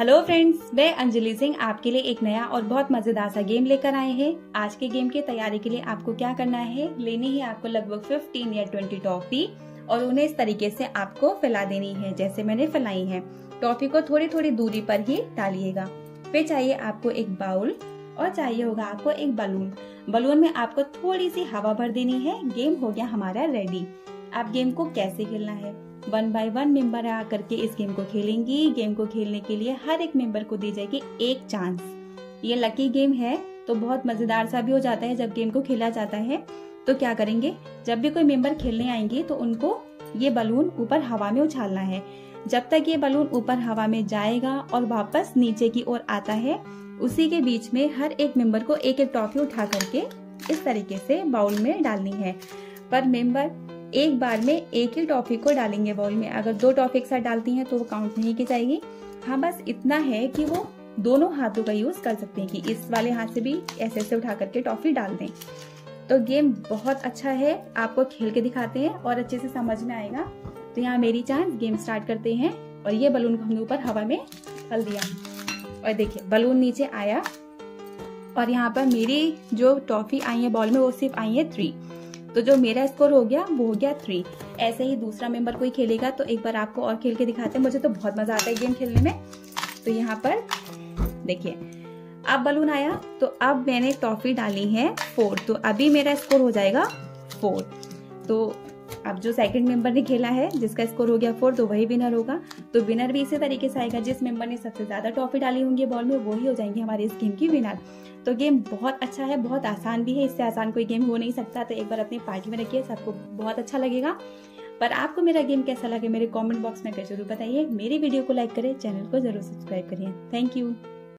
Hello friends मैं अंजलि सिंह आपके लिए एक नया और बहुत मज़ेदार सा गेम लेकर आए हैं। आज के गेम की तैयारी के लिए आपको क्या करना है? लेनी है आपको लगभग 15 या 20 टॉफी और उन्हें इस तरीके से आपको फैला देनी है, जैसे मैंने फैलाई है। टॉफी को थोड़ी थोड़ी दूरी पर ही डालिएगा। फिर चाहिए आपको एक बाउल और चाहिए होगा आपको एक बलून बलून में आपको थोड़ी सी हवा भर देनी है। गेम हो गया हमारा रेडी आप गेम को कैसे खेलना है? वन बाय वन मेंबर आ करके इस गेम को खेलेंगी। गेम को खेलने के लिए हर एक मेंबर को दी जाएगी एक चांस ये लकी गेम है तो बहुत मज़ेदार सा भी हो जाता है जब गेम को खेला जाता है। तो क्या करेंगे? जब भी कोई मेंबर खेलने आएँगे तो उनको ये बलून ऊपर हवा में उछालना है। जब तक ये बलून ऊपर हवा में जाएगा और वापस नीचे की ओर आता है, उसी के बीच में हर एक मेंबर को एक एक टॉफी उठा करके इस तरीके से बाउल में डालनी है। पर मेंबर एक बार में एक ही टॉफी को डालेंगे बाउल में। अगर दो टॉफी एक साथ डालती हैं तो वो काउंट नहीं की जाएगी। हाँ बस इतना है कि वो दोनों हाथों का यूज़ कर सकते हैं कि इस वाले हाथ से भी ऐसे ऐसे उठा करके टॉफी डाल दें। तो गेम बहुत अच्छा है, आपको खेल के दिखाते हैं और अच्छे से समझ में आएगा। तो यहाँ मेरी चांस गेम स्टार्ट करते हैं। और ये बलून को हमने ऊपर हवा में फल दिया। और देखिए बलून नीचे आया। और यहाँ पर मेरी जो टॉफी आई है बॉल में, वो सिर्फ़ आई है थ्री तो जो मेरा स्कोर हो गया, वो हो गया थ्री ऐसे ही दूसरा मेंबर कोई खेलेगा तो एक बार आपको और खेल के दिखाते हैं। मुझे तो बहुत मज़ा आता है गेम खेलने में। तो यहाँ पर देखिए, अब बलून आया तो अब मैंने टॉफी डाली है फोर तो अभी मेरा स्कोर हो जाएगा फोर तो अब जो सेकंड मेंबर ने खेला है, जिसका स्कोर हो गया फोर तो वही विनर होगा। तो विनर भी इसी तरीके से आएगा, जिस मेंबर ने सबसे ज़्यादा ट्रॉफी डाली होंगी बॉल में, वही हो जाएँगे हमारे इस गेम की विनर तो गेम बहुत अच्छा है, बहुत आसान भी है, इससे आसान कोई गेम हो नहीं सकता। तो एक बार अपनी पार्टी में रखिए, सबको बहुत अच्छा लगेगा। पर आपको मेरा गेम कैसा लगे, मेरे कमेंट बॉक्स में ज़रूर बताइए। मेरी वीडियो को लाइक करें चैनल को ज़रूर सब्सक्राइब करिए। Thank you